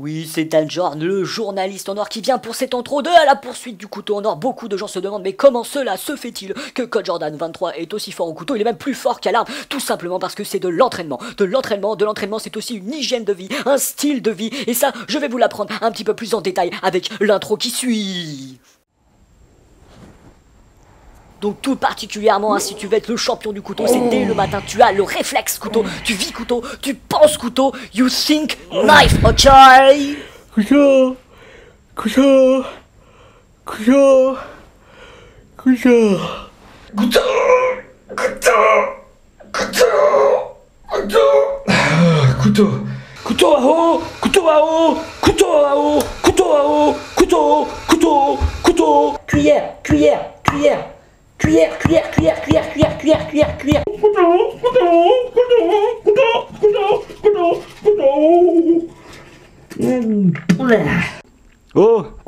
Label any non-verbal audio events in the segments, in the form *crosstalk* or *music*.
Oui, c'est Daljorn, le journaliste en or qui vient pour cet intro de à la poursuite du couteau en or. Beaucoup de gens se demandent mais comment cela se fait-il que Code Jordan 23 est aussi fort au couteau? Il est même plus fort qu'à l'arme, tout simplement parce que c'est de l'entraînement. De l'entraînement, de l'entraînement, c'est aussi une hygiène de vie, un style de vie. Et ça, je vais vous l'apprendre un petit peu plus en détail avec l'intro qui suit. Donc tout particulièrement, hein, si tu veux être le champion du couteau, c'est dès le matin, tu as le réflexe couteau, tu vis couteau, tu penses couteau, you think knife, ok Couteau Couteau Couteau Couteau. Couteau Couteau Couteau Couteau. Couteau. À eau Couteau à eau Couteau à eau Couteau à eau Couteau Couteau Couteau. Cuillère, cuillère Cuillère, cuillère, cuillère, cuillère, cuillère, cuillère, cuillère, cuillère. Couteau, couteau, couteau, couteau, couteau, couteau, couteau. Oh,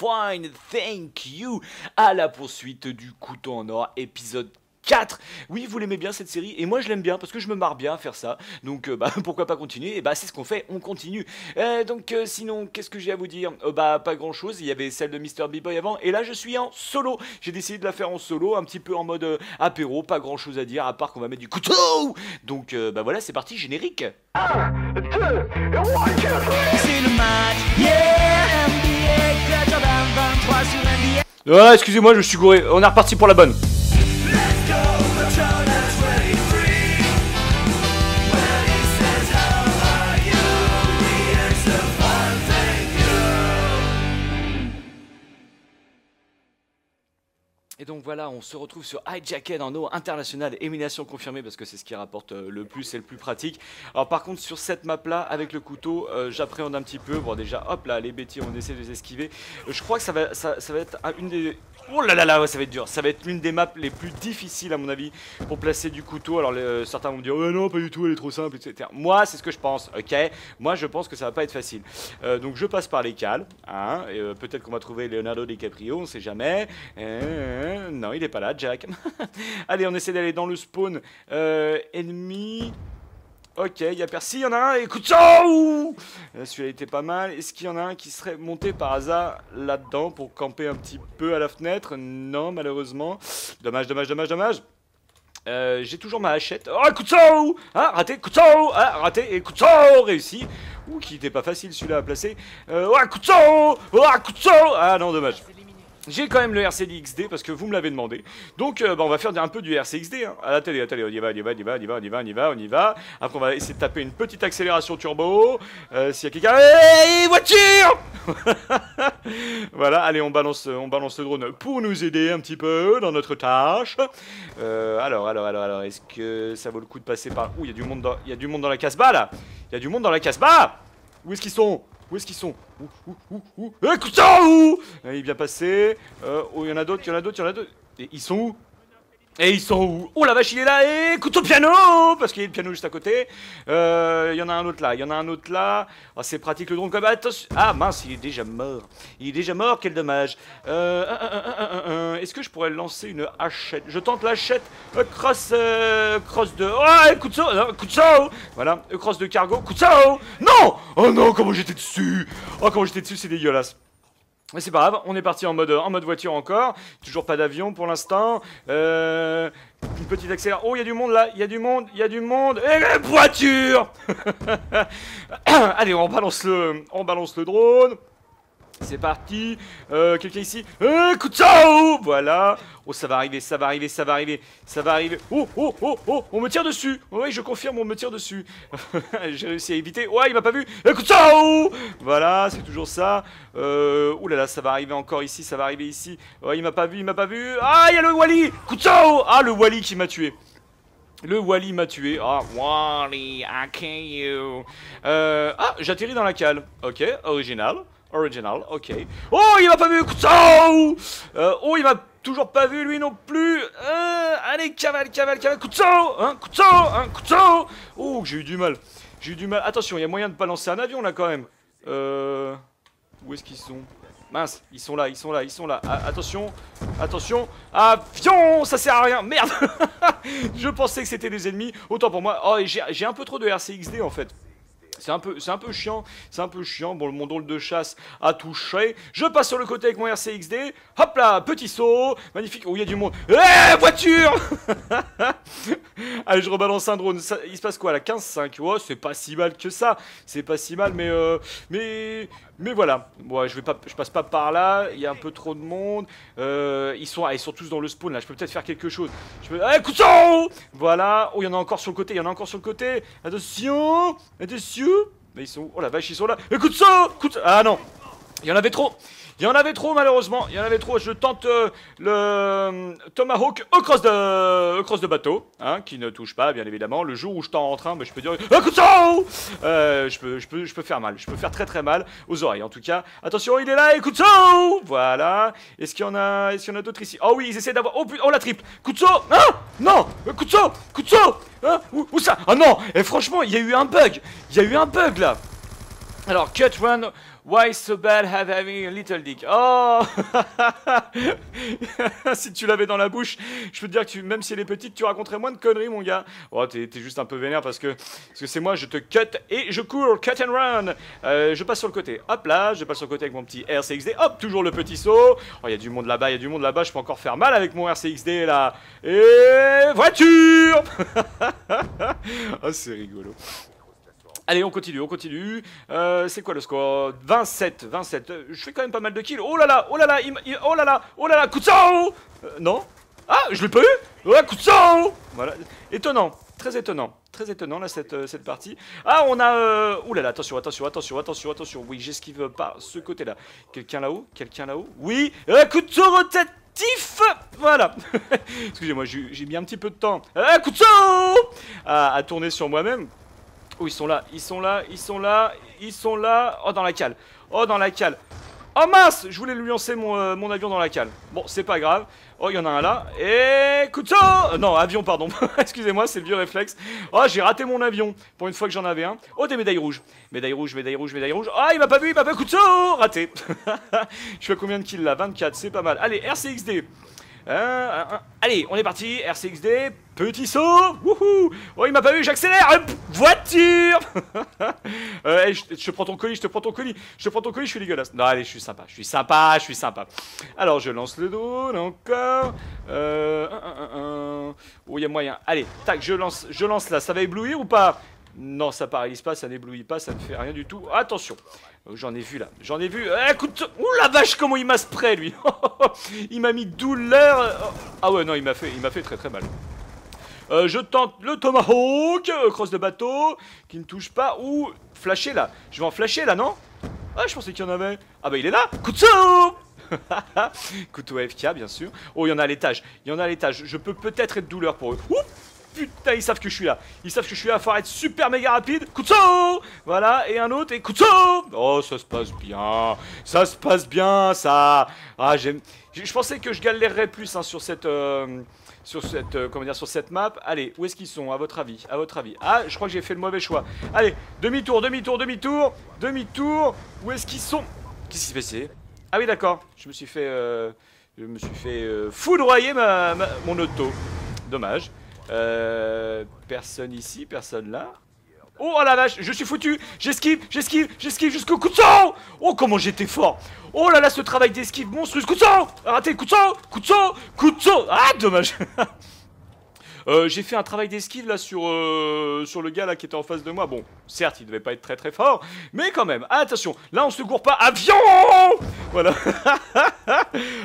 Fine, thank you À la poursuite du couteau en or, épisode 4 Oui, vous l'aimez bien cette série, et moi je l'aime bien parce que je me marre bien à faire ça. Donc euh, *laughs* bah pourquoi pas continuer? Et bah c'est ce qu'on fait, on continue. Euh, donc euh, sinon, qu'est-ce que j'ai à vous dire? Bah pas grand chose, il y avait celle de Mr. B-Boy avant, et là je suis en solo. J'ai décidé de la faire en solo, un petit peu en mode apéro, pas grand chose à dire à part qu'on va mettre du couteau Donc bah voilà, c'est parti, générique 1, 2, 1, 2, 3 C'est le match, yeah Ouais, excusez-moi, je suis gouré, on est reparti pour la bonne. Donc voilà, on se retrouve sur Hijacked en eau internationale, élimination confirmée parce que c'est ce qui rapporte euh, le plus et le plus pratique. Alors par contre sur cette map là, avec le couteau, euh, j'appréhende un petit peu. Bon déjà, hop là, les bêtises, on essaie de les esquiver. Euh, je crois que ça va, ça, va être une des... Oh là là là, ça va être dur. Ça va être l'une des maps les plus difficiles à mon avis pour placer du couteau. Alors certains vont me dire, oh, non, pas du tout, elle est trop simple, etc. Moi, c'est ce que je pense, ok? Moi, je pense que ça va pas être facile. donc je passe par les cales, hein, peut-être qu'on va trouver Leonardo DiCaprio, on sait jamais. Non, il est pas là, Jack. *laughs* Allez, on essaie d'aller dans le spawn euh, ennemi. Ok, il y a personne. Il y en a un. Écoute euh, Celui-là était pas mal. Est-ce qu'il y en a un qui serait monté par hasard là-dedans pour camper un petit peu à la fenêtre? Non, malheureusement. Dommage, dommage, dommage, dommage. Euh, j'ai toujours ma hachette. Oh, coup de Ah, raté, coup de Ah, raté, et coup de réussi. Ouh, qui était pas facile celui-là à placer. Oh, Oh, Ah non, dommage. J'ai quand même le RCD XD parce que vous me l'avez demandé. Donc euh, bah, on va faire un peu du RCXD. Hein. Attendez, attendez, on y va, on y va, on y va, on y va, on y va, on y va, on va. Après on va essayer de taper une petite accélération turbo. Euh, S'il y a quelqu'un... Hey, voiture *laughs* Voilà, allez, on balance, on balance le drone pour nous aider un petit peu dans notre tâche. Euh, alors, alors, alors, alors, est-ce que ça vaut le coup de passer par... Ouh, y a du monde dans, il y a du monde dans la casse-bas là Il y a du monde dans la casse-bas Où est-ce qu'ils sont? Où est-ce qu'ils sont Ouh, ouh, ouh, ouh. Écoute ça où Il est bien passé. Euh, oh, il y en a d'autres, il y en a d'autres, il y en a d'autres. Ils sont où et ils sont où Oh la vache, il est là Et couteau piano Parce qu'il y a le piano juste à côté. Euh, il y en a un autre là, il y en a un autre là. Oh, c'est pratique le drone comme... Attention Ah mince, il est déjà mort. Il est déjà mort, quel dommage. Euh, Est-ce que je pourrais lancer une hachette? Je tente l'hachette. Cross... cross de... Oh, coup de Voilà, cross de cargo. Coup de saut Non Oh non, comment j'étais dessus Oh, comment j'étais dessus, c'est dégueulasse. Mais c'est pas grave, on est parti en mode, en mode voiture encore. Toujours pas d'avion pour l'instant. Euh, une petite accélération. Oh, il y a du monde là, il y a du monde, il y a du monde. Et la voiture *laughs* Allez, on balance le, on balance le drone. C'est parti. Euh, quelqu'un ici. Euh, coup de ça Voilà. Oh, ça va arriver, ça va arriver, ça va arriver, ça va arriver. Oh, oh, oh, oh, on me tire dessus. Oui, je confirme, on me tire dessus. *laughs* J'ai réussi à éviter. Ouais, il m'a pas vu. Euh, coup de ça Voilà, c'est toujours ça. Euh, ouh là là, ça va arriver encore ici, ça va arriver ici. Ouais, il m'a pas vu, il m'a pas vu. Ah, il y a le Wally. Coup de ça Ah, le Wally qui m'a tué. Le Wally m'a tué. Ah, Wally, I kill you. Euh, ah, j'atterris dans la cale. Ok, original. Original, ok. Oh, il m'a pas vu, sang Euh, Oh, il m'a toujours pas vu, lui non plus. Euh, allez, cavale, cavale, cavale, de sang Hein, de sang Hein, sang Oh, j'ai eu du mal. J'ai eu du mal. Attention, il y a moyen de pas lancer un avion, là, quand même. Euh... Où est-ce qu'ils sont? Mince, ils sont là, ils sont là, ils sont là. Ah, attention, attention. Avion Ça sert à rien, merde *laughs* Je pensais que c'était des ennemis. Autant pour moi. Oh, j'ai un peu trop de RCXD, en fait. C'est un peu, un peu chiant, c'est un peu chiant. Bon, mon drôle de chasse a touché. Je passe sur le côté avec mon RCXD. Hop là, petit saut, magnifique. Oh, il y a du monde. Eh, voiture *laughs* Allez, je rebalance un drone. Il se passe quoi là? 15-5. Oh, c'est pas si mal que ça. C'est pas si mal, mais euh, mais mais voilà. Je vais pas, je passe pas par là. Il y a un peu trop de monde. Euh, ils sont, ah, ils sont tous dans le spawn là. Je peux peut-être faire quelque chose. Je peux, eh, coup de sang Voilà. Oh, il y en a encore sur le côté. Il y en a encore sur le côté. Attention, attention. Ils sont, où oh la vache, ils sont là. Eh, sang Coup de- Ah non. Il y en avait trop. Il y en avait trop malheureusement, il y en avait trop. Je tente euh, le euh, Tomahawk au de, bateau, hein, qui ne touche pas bien évidemment. Le jour où je tends en train, je peux dire Euh, je peux, je peux, je peux faire mal. Je peux faire très très mal aux oreilles. En tout cas, attention, il est là et sang Voilà. Est-ce qu'il y en a, est-ce a d'autres ici? Oh oui, ils essaient d'avoir. Oh oh la triple. Sang Ah non, sang Hein où, où ça? Ah non Et franchement, il y a eu un bug. Il y a eu un bug là. Alors, cut run, why so bad having a little dick? Oh *laughs* Si tu l'avais dans la bouche, je peux te dire que même si elle est petite, tu raconterais moins de conneries, mon gars. Oh, t'es t'es juste un peu vénère parce que parce que c'est moi, je te cut et je cours, cut and run. Euh, je passe sur le côté. Hop là, je passe sur le côté avec mon petit RCXD. Hop, toujours le petit saut. Oh, il y a du monde là-bas, il y a du monde là-bas. Je peux encore faire mal avec mon RCXD là. Et voiture *laughs* Oh, c'est rigolo. Allez, on continue, on continue. Euh, c'est quoi le score? 27, 27. Euh, Je fais quand même pas mal de kills. Oh là là, oh là là, il oh là là, oh là là, coup de sang Euh, Non? Ah, je l'ai pas eu? Ouais, coup de sang Voilà, étonnant, très étonnant. Très étonnant là cette, cette partie. Ah on a... Euh... Là là, attention, attention, attention, attention, attention. Oui, j'esquive par ce côté-là. Quelqu'un là-haut? Quelqu'un là-haut? Oui Un sang rotatif Voilà *laughs* Excusez-moi, j'ai mis un petit peu de temps. Un à, à tourner sur moi-même. Oh, ils sont là, ils sont là, ils sont là, ils sont là. Oh, dans la cale. Oh, dans la cale. Oh mince Je voulais lui lancer mon, euh, avion dans la cale. Bon, c'est pas grave. Oh, il y en a un là. Et couteau Euh, Non, avion, pardon. *laughs* Excusez-moi, c'est le vieux réflexe. Oh, j'ai raté mon avion. Pour une fois que j'en avais un. Oh, des médailles rouges. Médaille rouge, médaille rouge, médaille rouge. Ah, il m'a pas vu, il m'a pas couteau Raté. *laughs* Je à combien de kills là? 24, c'est pas mal. Allez, RCXD. Un. Allez, on est parti. RCXD. Petit saut. Wouhou. Oh, il m'a pas vu, j'accélère. Voiture. *laughs* Euh, je, te prends ton colis, je te prends ton colis. Je te prends ton colis, je suis dégueulasse. Non, allez, je suis sympa. Je suis sympa, je suis sympa. Alors, je lance le drone encore. Euh, un. Oh, il y a moyen. Allez, tac, je lance, je lance là. Ça va éblouir ou pas? Non, ça paralyse pas, ça n'éblouit pas, ça ne fait rien du tout. Attention. Oh, J'en ai vu là, j'en ai vu. Eh, écoute, ouh la vache, comment il m'a spray lui. *laughs* il m'a mis douleur. Ah ouais, non, il m'a fait, il fait très très mal. Euh, je tente le Tomahawk, euh, cross de bateau, qui ne touche pas. Ou flasher là. Je vais en flasher là, non? Ah, je pensais qu'il y en avait. Ah bah il est là. Couteau *laughs* Couteau FK, bien sûr. Oh, il y en a à l'étage. Il y en a à l'étage. Je peux peut-être être douleur pour eux. Ouh Putain, ils savent que je suis là. Ils savent que je suis là. Faut être super méga rapide. Couteau Voilà, et un autre, et couteau Oh, ça se passe bien. Ça se passe bien, ça. Ah, j'aime. Je pensais que je galérerais plus hein, sur cette. euh, sur cette, euh, comment dire, sur cette map. Allez, où est-ce qu'ils sont, à votre avis? À votre avis Ah, je crois que j'ai fait le mauvais choix. Allez, demi-tour, demi-tour, demi-tour, demi-tour. Où est-ce qu'ils sont? Qu'est-ce qui s'est passé? Ah oui, d'accord. Je me suis fait, euh, je me suis fait foudroyer mon auto. Dommage. Euh, personne ici, personne là. Oh la vache, je suis foutu J'esquive, j'esquive, j'esquive jusqu'au coup de Oh comment j'étais fort Oh là là, ce travail d'esquive monstrueux Coup de sang Raté, coup de sang Ah, dommage *laughs* Euh, j'ai fait un travail d'esquive là sur, euh, sur le gars là qui était en face de moi. Bon, certes, il devait pas être très très fort, mais quand même. Ah, attention, là on se court pas. Avion Voilà. *laughs*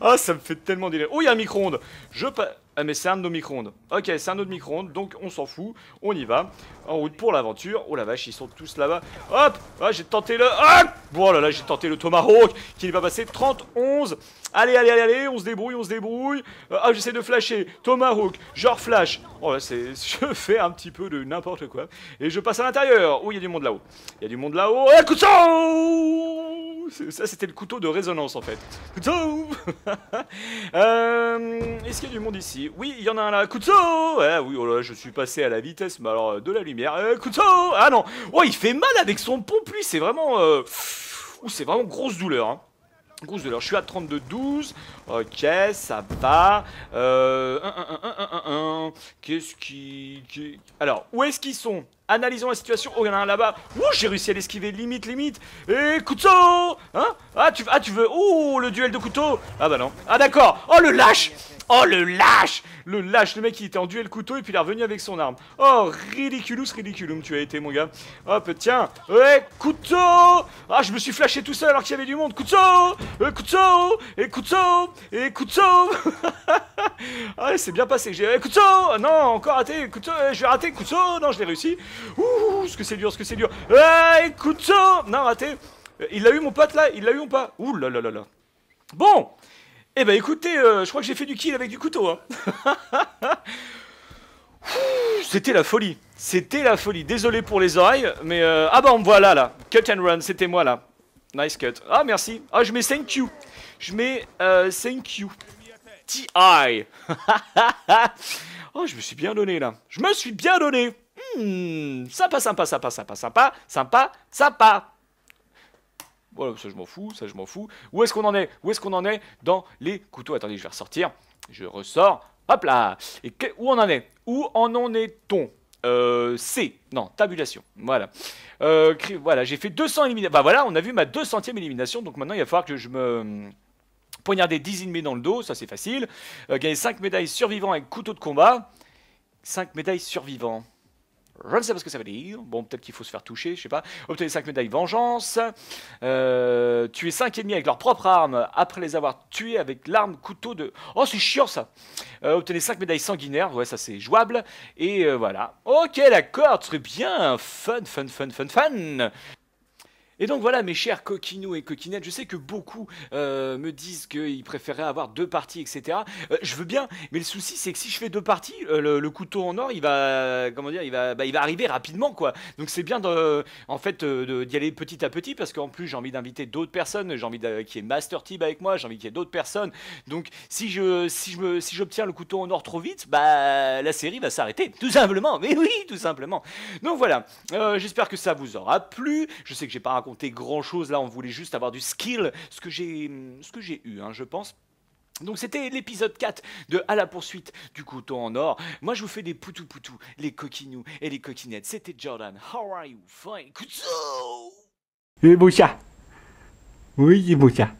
Ah, ça me fait tellement délire. Oh, il y a un micro-ondes. Je pa- Ah, mais c'est un de nos micro-ondes. Ok, c'est un autre micro-ondes, donc on s'en fout. On y va. En route pour l'aventure. Oh la vache, ils sont tous là-bas. Hop Ah, j'ai tenté le. Hop Bon, oh là là, j'ai tenté le Tomahawk qui n'est pas passé. 30, 11. Allez, allez, allez, allez, on se débrouille, on se débrouille. Euh, ah, j'essaie de flasher. Tomahawk, genre flash. Oh là, c'est. *laughs* Je fais un petit peu de n'importe quoi. Et je passe à l'intérieur. Oh, il y a du monde là-haut? Il y a du monde là-haut. Eh, coup de Ça, c'était le couteau de résonance en fait. Couteau *laughs* euh, Est-ce qu'il y a du monde ici? Oui, il y en a un là. Couteau ah, Oui, oh je suis passé à la vitesse, mais alors de la lumière. Euh, Ah non Oh, il fait mal avec son pompe, lui. C'est vraiment. Euh... c'est vraiment grosse douleur. Hein. Grosse douleur. Je suis à 32-12. Ok, ça va. Euh. Qu'est-ce qui. Alors, où est-ce qu'ils sont? Analysons la situation. Oh, il y en a un là-bas. Ouh, j'ai réussi à l'esquiver. Limite, limite. Et couteau Hein? Ah tu, ah, tu veux. Ouh, le duel de couteau Ah bah non. Ah d'accord. Oh, le lâche Oh le lâche Le lâche, le mec il était en duel couteau et puis il est revenu avec son arme. Oh, ridiculous, ridiculum tu as été mon gars. Hop, tiens, ouais, couteau Ah, je me suis flashé tout seul alors qu'il y avait du monde. Couteau euh, Couteau Et couteau Et couteau *laughs* Ah, c'est bien passé. J'ai eh, couteau Non, encore raté. Couteau, eh, je vais rater. Couteau Non, je l'ai réussi. Ouh, ce que c'est dur, ce que c'est dur. Ouais, couteau Non, raté. Il l'a eu mon pote là Il l'a eu ou pas Ouh là là là là. Bon eh ben écoutez, euh, je crois que j'ai fait du kill avec du couteau. Hein. *laughs* C'était la folie. C'était la folie. Désolé pour les oreilles, mais... Euh, ah bah on me voit là. Cut and run, c'était moi là. Nice cut. Ah merci. Ah je mets thank you. Je mets euh, thank you. T.I. *laughs* oh je me suis bien donné là. Je me suis bien donné. Hmm, sympa, sympa, sympa, sympa, sympa, sympa, sympa. Voilà, ça je m'en fous, ça je m'en fous. Où est-ce qu'on en est? Où est-ce qu'on en est dans les couteaux? Attendez, je vais ressortir. Je ressors. Hop là Et où on en est? Où en en est-on? Euh, C, non, tabulation, voilà. Euh, voilà, j'ai fait 200 éliminations. Bah voilà, on a vu ma 200ème élimination, donc maintenant il va falloir que je me hum, poignarder 10 ennemis dans le dos, ça c'est facile. Euh, gagner 5 médailles survivants avec couteau de combat. 5 médailles survivants. Je ne sais pas ce que ça veut dire. Bon, peut-être qu'il faut se faire toucher, je sais pas. Obtenez 5 médailles vengeance. Euh, tuer 5 ennemis avec leur propre arme après les avoir tués avec l'arme couteau de... Oh, c'est chiant ça euh, Obtenez 5 médailles sanguinaires. Ouais, ça c'est jouable. Et euh, voilà. Ok, d'accord, très bien. Fun, fun, fun, fun, fun. Et donc voilà mes chers coquinous et coquinettes, je sais que beaucoup euh, me disent qu'ils préféraient avoir deux parties, etc. Euh, je veux bien, mais le souci c'est que si je fais deux parties, euh, le, couteau en or, il va, comment dire, il va, bah, il va arriver rapidement quoi. Donc c'est bien en fait d'y aller petit à petit parce qu'en plus j'ai envie d'inviter d'autres personnes, j'ai envie qu'il y ait Master Team avec moi, j'ai envie qu'il y ait d'autres personnes. Donc si je, si je me, si j'obtiens le couteau en or trop vite, bah la série va s'arrêter, tout simplement. Mais oui, tout simplement. Donc voilà, j'espère que ça vous aura plu. Je sais que j'ai pas raconté grand chose là, on voulait juste avoir du skill, ce que j'ai eu, hein, je pense. Donc c'était l'épisode 4 de À la poursuite du couteau en or. Moi je vous fais des poutou poutou, les coquinous et les coquinettes. C'était Jordan. How are you? Fine. Couteau Et beau chat. Oui, beau chat.